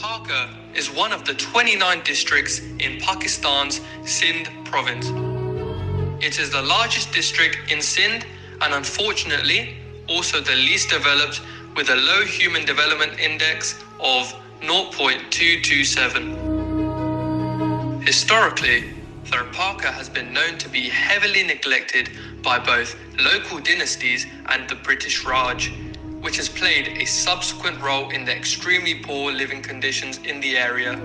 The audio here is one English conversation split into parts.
Tharparkar is one of the 29 districts in Pakistan's Sindh province. It is the largest district in Sindh and unfortunately also the least developed with a low human development index of 0.227. Historically, Tharparkar has been known to be heavily neglected by both local dynasties and the British Raj which has played a subsequent role in the extremely poor living conditions in the area.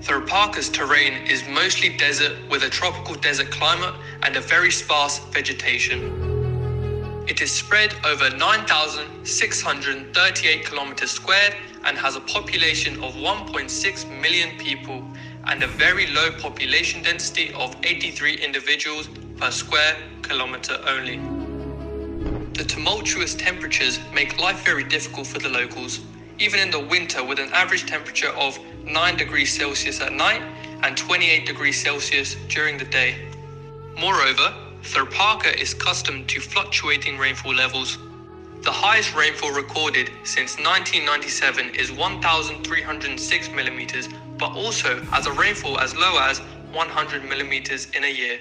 Tharparkar's terrain is mostly desert with a tropical desert climate and a very sparse vegetation. It is spread over 9,638 kilometers squared and has a population of 1.6 million people and a very low population density of 83 individuals per square kilometer only. The tumultuous temperatures make life very difficult for the locals, even in the winter with an average temperature of 9 degrees Celsius at night and 28 degrees Celsius during the day. Moreover, Tharparkar is accustomed to fluctuating rainfall levels. The highest rainfall recorded since 1997 is 1,306 millimeters, but also has a rainfall as low as 100 millimeters in a year.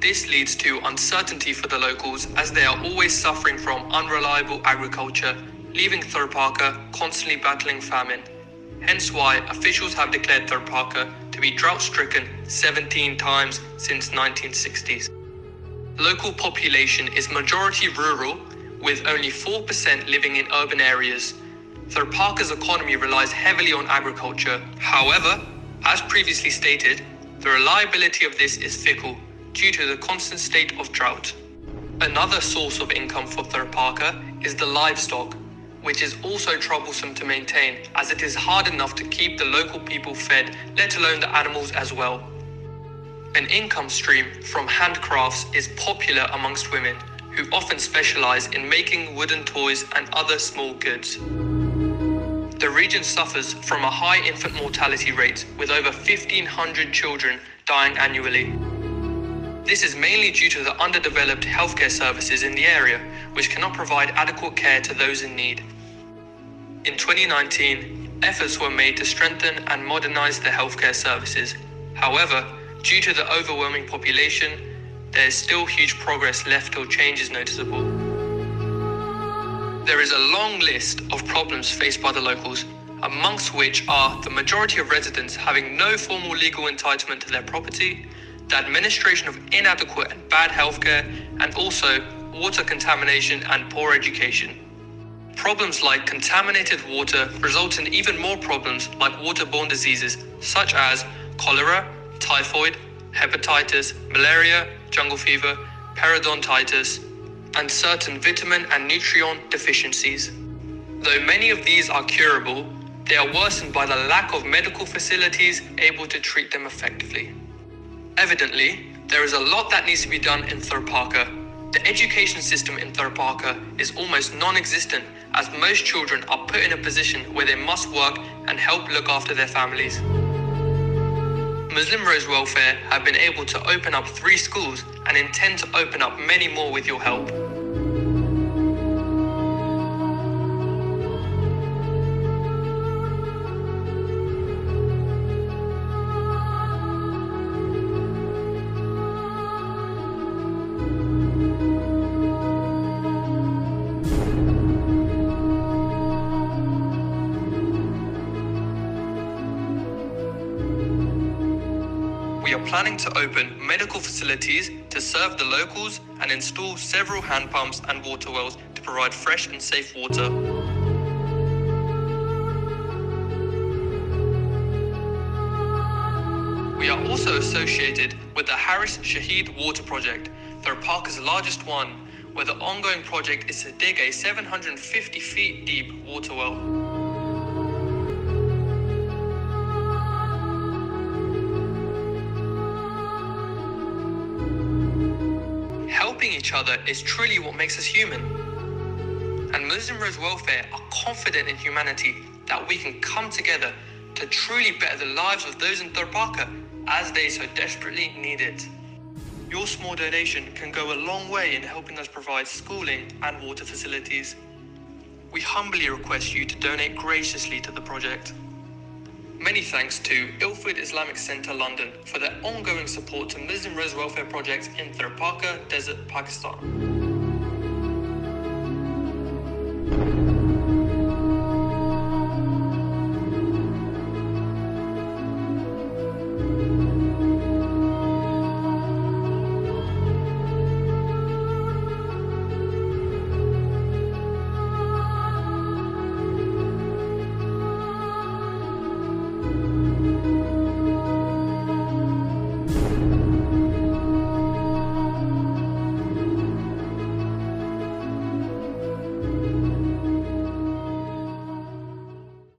This leads to uncertainty for the locals as they are always suffering from unreliable agriculture, leaving Tharparkar constantly battling famine. Hence why officials have declared Tharparkar to be drought stricken 17 times since 1960s. Local population is majority rural with only 4% living in urban areas. Tharparkar's economy relies heavily on agriculture. However, as previously stated, the reliability of this is fickle due to the constant state of drought. Another source of income for Tharparkar is the livestock, which is also troublesome to maintain as it is hard enough to keep the local people fed, let alone the animals as well. An income stream from handcrafts is popular amongst women who often specialize in making wooden toys and other small goods. The region suffers from a high infant mortality rate with over 1,500 children dying annually. This is mainly due to the underdeveloped healthcare services in the area, which cannot provide adequate care to those in need. In 2019, efforts were made to strengthen and modernize the healthcare services. However, due to the overwhelming population, there is still huge progress left till change is noticeable. There is a long list of problems faced by the locals, amongst which are the majority of residents having no formal legal entitlement to their property, the administration of inadequate and bad healthcare, and also water contamination and poor education. Problems like contaminated water result in even more problems like waterborne diseases such as cholera, typhoid, hepatitis, malaria, jungle fever, periodontitis, and certain vitamin and nutrient deficiencies. Though many of these are curable, they are worsened by the lack of medical facilities able to treat them effectively. Evidently, there is a lot that needs to be done in Tharparkar. The education system in Tharparkar is almost non existent as most children are put in a position where they must work and help look after their families. Muslim Rose Welfare have been able to open up three schools and intend to open up many more with your help. Planning to open medical facilities to serve the locals and install several hand pumps and water wells to provide fresh and safe water. We are also associated with the Harris Shaheed Water Project, Tharparkar's largest one, where the ongoing project is to dig a 750 feet deep water well. Each other is truly what makes us human. And Muslim Rose Welfare are confident in humanity that we can come together to truly better the lives of those in Tharparkar as they so desperately need it. Your small donation can go a long way in helping us provide schooling and water facilities. we humbly request you to donate graciously to the project. Many thanks to Ilford Islamic Centre London for their ongoing support to Muslim Rose welfare projects in Tharparkar Desert, Pakistan.